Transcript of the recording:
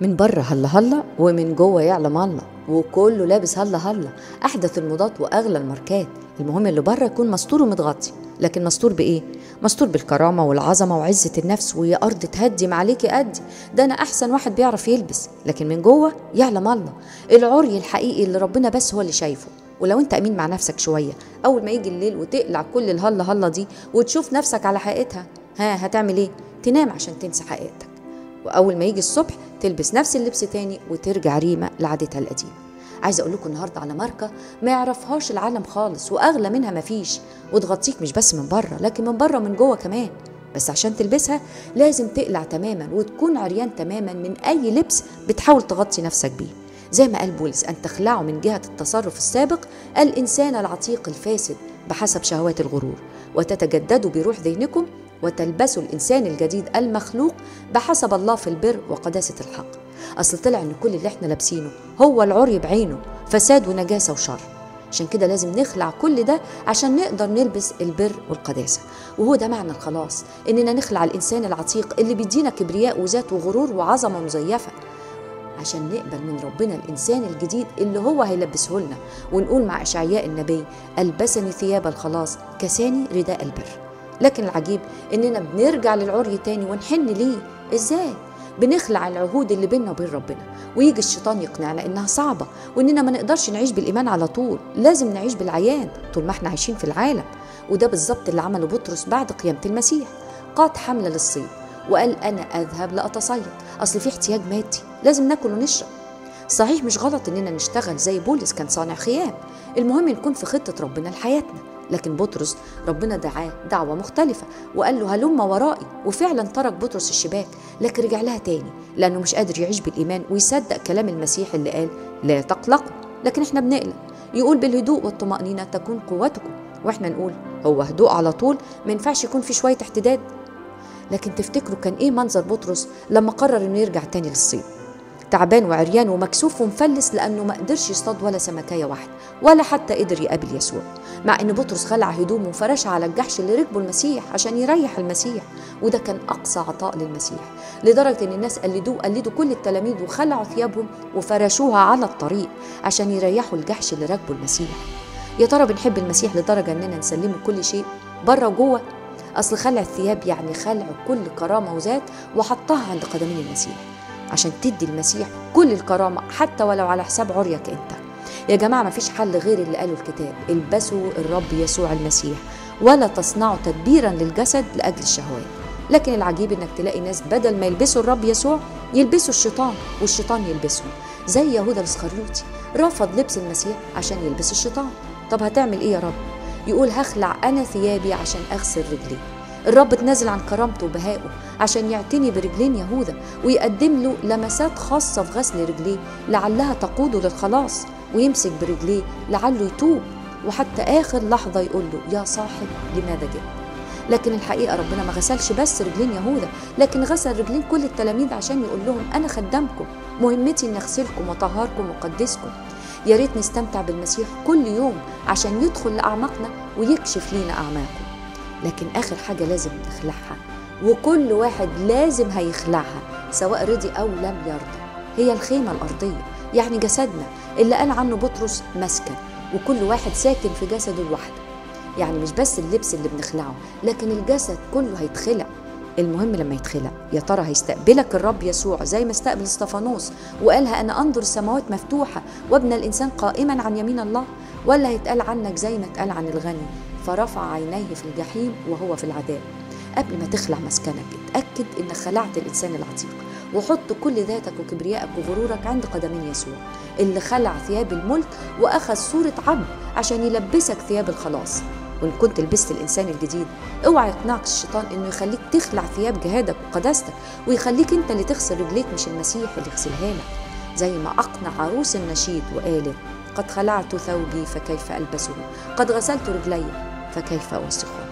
من بره هلا هلا ومن جوه يعلم الله وكله لابس هلا هلا أحدث الموضات وأغلى الماركات. المهم اللي بره يكون مستور ومتغطي. لكن مستور بإيه؟ مستور بالكرامة والعظمة وعزة النفس ويا أرض تهدي ما عليكي ادي ده أنا أحسن واحد بيعرف يلبس. لكن من جوه يعلم الله. العري الحقيقي اللي ربنا بس هو اللي شايفه. ولو أنت أمين مع نفسك شوية أول ما يجي الليل وتقلع كل الهلا هلا دي وتشوف نفسك على حقيقتها ها هتعمل إيه؟ تنام عشان تنسى حقيقتك. وأول ما يجي الصبح تلبس نفس اللبس تاني وترجع ريمة لعادتها القديمة. عايزة أقول لكم النهارده على ماركة ما يعرفهاش العالم خالص وأغلى منها مفيش وتغطيك مش بس من بره لكن من بره ومن جوه كمان. بس عشان تلبسها لازم تقلع تماما وتكون عريان تماما من أي لبس بتحاول تغطي نفسك بيه. زي ما قال بولس أن تخلعوا من جهة التصرف السابق الإنسان العتيق الفاسد بحسب شهوات الغرور. وتتجددوا بروح ذهنكم وتلبسوا الإنسان الجديد المخلوق بحسب الله في البر وقداسة الحق. أصل طلع إن كل اللي إحنا لابسينه هو العري بعينه فساد ونجاسة وشر. عشان كده لازم نخلع كل ده عشان نقدر نلبس البر والقداسة. وهو ده معنى الخلاص إننا نخلع الإنسان العتيق اللي بيدينا كبرياء وذات وغرور وعظمة مزيفة. عشان نقبل من ربنا الإنسان الجديد اللي هو هيلبسه لنا ونقول مع إشعياء النبي ألبسني ثياب الخلاص كساني رداء البر. لكن العجيب إننا بنرجع للعري تاني ونحن ليه؟ إزاي؟ بنخلع العهود اللي بيننا وبين ربنا ويجي الشيطان يقنعنا إنها صعبة وإننا ما نقدرش نعيش بالإيمان على طول لازم نعيش بالعيان طول ما إحنا عايشين في العالم. وده بالظبط اللي عمله بطرس بعد قيامة المسيح قاد حملة للصيد وقال أنا أذهب لأتصيد. أصل في احتياج مادي لازم ناكل ونشرب. صحيح مش غلط إننا نشتغل زي بولس كان صانع خيام. المهم نكون في خطة ربنا لحياتنا. لكن بطرس ربنا دعاه دعوة مختلفة وقال له هلم ورائي. وفعلا ترك بطرس الشباك لكن رجع لها تاني لأنه مش قادر يعيش بالإيمان ويصدق كلام المسيح اللي قال لا تقلقوا. لكن إحنا بنقلق. يقول بالهدوء والطمأنينة تكون قوتكم. وإحنا نقول هو هدوء على طول ما ينفعش يكون في شوية احتداد. لكن تفتكروا كان إيه منظر بطرس لما قرر إنه يرجع تاني للصيد تعبان وعريان ومكسوف ومفلس لأنه ما قدرش يصطاد ولا سمكاية واحدة ولا حتى قدر يقابل يسوع. مع إن بطرس خلع هدومه وفرشها على الجحش اللي ركبه المسيح عشان يريح المسيح وده كان أقصى عطاء للمسيح لدرجة إن الناس قلدوه قلدوا كل التلاميذ وخلعوا ثيابهم وفرشوها على الطريق عشان يريحوا الجحش اللي راكبه المسيح. يا ترى بنحب المسيح لدرجة إننا نسلمه كل شيء بره وجوه؟ أصل خلع الثياب يعني خلع كل كرامة وذات وحطها عند قدمين المسيح. عشان تدي المسيح كل الكرامة حتى ولو على حساب عريك انت. يا جماعة ما فيش حل غير اللي قاله الكتاب. البسوا الرب يسوع المسيح ولا تصنعوا تدبيرا للجسد لأجل الشهوات. لكن العجيب إنك تلاقي ناس بدل ما يلبسوا الرب يسوع يلبسوا الشيطان والشيطان يلبسهم. زي يهوذا الإسخريوطي رفض لبس المسيح عشان يلبس الشيطان. طب هتعمل إيه يا رب؟ يقول هخلع أنا ثيابي عشان أغسل رجلي. الرب تنازل عن كرامته وبهائه عشان يعتني برجلين يهوذا ويقدم له لمسات خاصة في غسل رجليه لعلها تقوده للخلاص ويمسك برجليه لعله يتوب وحتى آخر لحظة يقول له يا صاحب لماذا جئت؟ لكن الحقيقة ربنا ما غسلش بس رجلين يهوذا لكن غسل رجلين كل التلاميذ عشان يقول لهم أنا خدامكم مهمتي إن أغسلكم وأطهركم وأقدسكم. يا ريت نستمتع بالمسيح كل يوم عشان يدخل لأعماقنا ويكشف لينا أعماقه. لكن آخر حاجة لازم نخلعها وكل واحد لازم هيخلعها سواء رضي أو لم يرضى هي الخيمة الأرضية يعني جسدنا اللي قال عنه بطرس مسكن وكل واحد ساكن في جسده لوحده. يعني مش بس اللبس اللي بنخلعه لكن الجسد كله هيتخلع. المهم لما يتخلع يا ترى هيستقبلك الرب يسوع زي ما استقبل استفانوس وقالها أنا أنظر السماوات مفتوحة وابن الإنسان قائما عن يمين الله؟ ولا هيتقال عنك زي ما اتقال عن الغني؟ فرفع عينيه في الجحيم وهو في العذاب قبل ما تخلع مسكنك اتأكد إنك خلعت الإنسان العتيق. وحط كل ذاتك وكبريائك وغرورك عند قدمين يسوع اللي خلع ثياب الملك وأخذ صورة عبد عشان يلبسك ثياب الخلاص. وإن كنت لبست الإنسان الجديد أوعى يقنعك الشيطان إنه يخليك تخلع ثياب جهادك وقداستك ويخليك أنت اللي تغسل رجليك مش المسيح اللي يغسلها لك. زي ما أقنع عروس النشيد وقالت قد خلعت ثوبي فكيف ألبسه؟ قد غسلت رجلي فكيف اوسخه